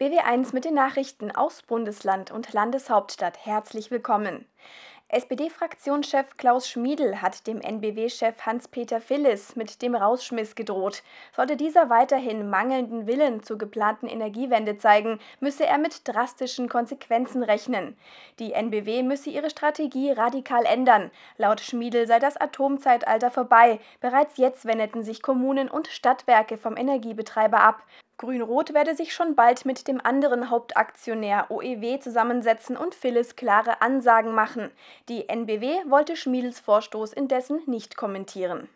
BW1 mit den Nachrichten aus Bundesland und Landeshauptstadt. Herzlich willkommen. SPD-Fraktionschef Klaus Schmiedl hat dem NBW-Chef Hans-Peter Phillis mit dem Rausschmiss gedroht. Sollte dieser weiterhin mangelnden Willen zur geplanten Energiewende zeigen, müsse er mit drastischen Konsequenzen rechnen. Die NBW müsse ihre Strategie radikal ändern. Laut Schmiedl sei das Atomzeitalter vorbei. Bereits jetzt wendeten sich Kommunen und Stadtwerke vom Energiebetreiber ab. Grün-Rot werde sich schon bald mit dem anderen Hauptaktionär OEW zusammensetzen und Phyllis klare Ansagen machen. Die NBW wollte Schmiedels Vorstoß indessen nicht kommentieren.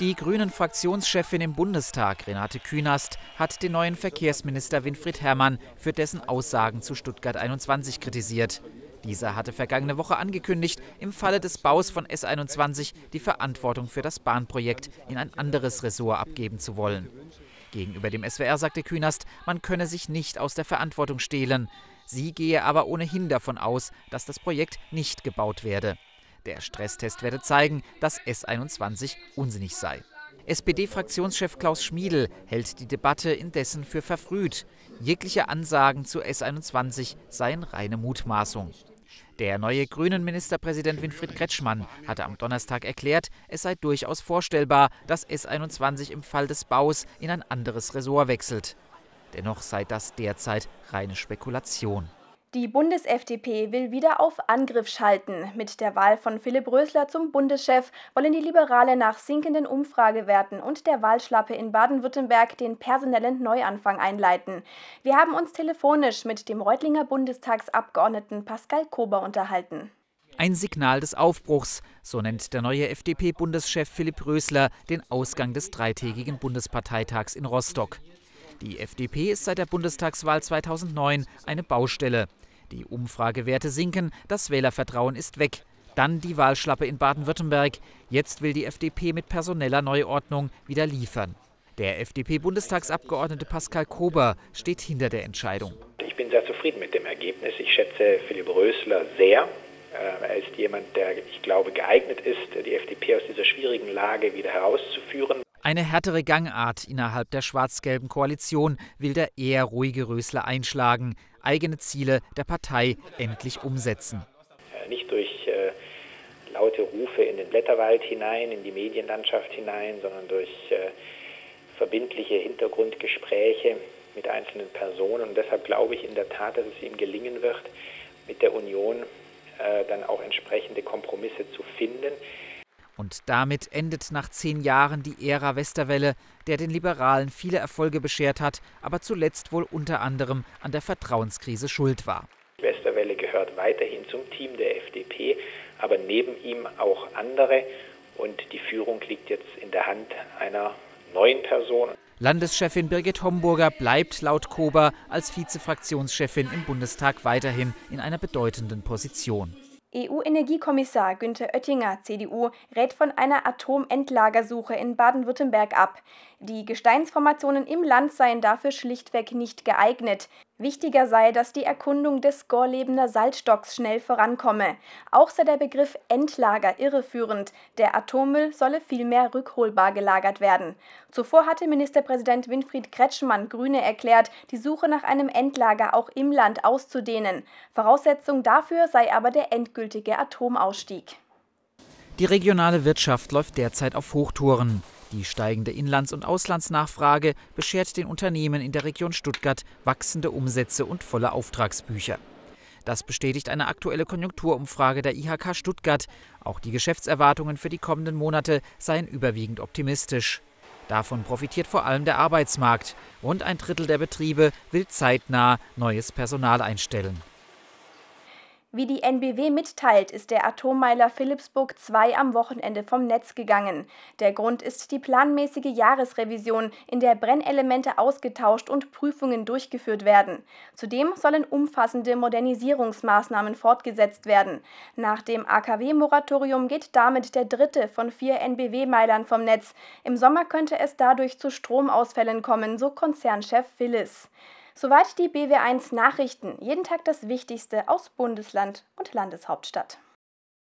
Die Grünen-Fraktionschefin im Bundestag, Renate Künast, hat den neuen Verkehrsminister Winfried Herrmann für dessen Aussagen zu Stuttgart 21 kritisiert. Dieser hatte vergangene Woche angekündigt, im Falle des Baus von S21 die Verantwortung für das Bahnprojekt in ein anderes Ressort abgeben zu wollen. Gegenüber dem SWR sagte Künast, man könne sich nicht aus der Verantwortung stehlen. Sie gehe aber ohnehin davon aus, dass das Projekt nicht gebaut werde. Der Stresstest werde zeigen, dass S21 unsinnig sei. SPD-Fraktionschef Klaus Schmiedl hält die Debatte indessen für verfrüht. Jegliche Ansagen zu S21 seien reine Mutmaßung. Der neue grünen Ministerpräsident Winfried Kretschmann hatte am Donnerstag erklärt, es sei durchaus vorstellbar, dass S21 im Fall des Baus in ein anderes Ressort wechselt. Dennoch sei das derzeit reine Spekulation. Die Bundes-FDP will wieder auf Angriff schalten. Mit der Wahl von Philipp Rösler zum Bundeschef wollen die Liberale nach sinkenden Umfragewerten und der Wahlschlappe in Baden-Württemberg den personellen Neuanfang einleiten. Wir haben uns telefonisch mit dem Reutlinger Bundestagsabgeordneten Pascal Kober unterhalten. Ein Signal des Aufbruchs, so nennt der neue FDP-Bundeschef Philipp Rösler den Ausgang des dreitägigen Bundesparteitags in Rostock. Die FDP ist seit der Bundestagswahl 2009 eine Baustelle. Die Umfragewerte sinken, das Wählervertrauen ist weg. Dann die Wahlschlappe in Baden-Württemberg. Jetzt will die FDP mit personeller Neuordnung wieder liefern. Der FDP-Bundestagsabgeordnete Pascal Kober steht hinter der Entscheidung. Ich bin sehr zufrieden mit dem Ergebnis. Ich schätze Philipp Rösler sehr. Äh, er ist jemand, der, ich glaube, geeignet ist, die FDP aus dieser schwierigen Lage wieder herauszuführen. Eine härtere Gangart innerhalb der schwarz-gelben Koalition will der eher ruhige Rösler einschlagen, eigene Ziele der Partei endlich umsetzen. Äh, nicht durch äh, laute Rufe in den Blätterwald hinein, in die Medienlandschaft hinein, sondern durch äh, verbindliche Hintergrundgespräche mit einzelnen Personen. Und deshalb glaube ich in der Tat, dass es ihm gelingen wird, mit der Union äh, dann auch entsprechende Kompromisse zu finden. Und damit endet nach zehn Jahren die Ära Westerwelle, der den Liberalen viele Erfolge beschert hat, aber zuletzt wohl unter anderem an der Vertrauenskrise schuld war. Westerwelle gehört weiterhin zum Team der FDP, aber neben ihm auch andere. Und die Führung liegt jetzt in der Hand einer neuen Person. Landeschefin Birgit Homburger bleibt laut Kober als Vizefraktionschefin im Bundestag weiterhin in einer bedeutenden Position. EU-Energiekommissar Günther Oettinger, CDU, rät von einer Atomendlagersuche in Baden-Württemberg ab. Die Gesteinsformationen im Land seien dafür schlichtweg nicht geeignet. Wichtiger sei, dass die Erkundung des Gorlebener Salzstocks schnell vorankomme. Auch sei der Begriff Endlager irreführend. Der Atommüll solle vielmehr rückholbar gelagert werden. Zuvor hatte Ministerpräsident Winfried Kretschmann Grüne erklärt, die Suche nach einem Endlager auch im Land auszudehnen. Voraussetzung dafür sei aber der endgültige Atomausstieg. Die regionale Wirtschaft läuft derzeit auf Hochtouren. Die steigende Inlands- und Auslandsnachfrage beschert den Unternehmen in der Region Stuttgart wachsende Umsätze und volle Auftragsbücher. Das bestätigt eine aktuelle Konjunkturumfrage der IHK Stuttgart. Auch die Geschäftserwartungen für die kommenden Monate seien überwiegend optimistisch. Davon profitiert vor allem der Arbeitsmarkt. Rund ein Drittel der Betriebe will zeitnah neues Personal einstellen. Wie die NBW mitteilt, ist der Atommeiler Philipsburg 2 am Wochenende vom Netz gegangen. Der Grund ist die planmäßige Jahresrevision, in der Brennelemente ausgetauscht und Prüfungen durchgeführt werden. Zudem sollen umfassende Modernisierungsmaßnahmen fortgesetzt werden. Nach dem AKW-Moratorium geht damit der dritte von vier NBW-Meilern vom Netz. Im Sommer könnte es dadurch zu Stromausfällen kommen, so Konzernchef Phyllis. Soweit die BW1 Nachrichten. Jeden Tag das Wichtigste aus Bundesland und Landeshauptstadt.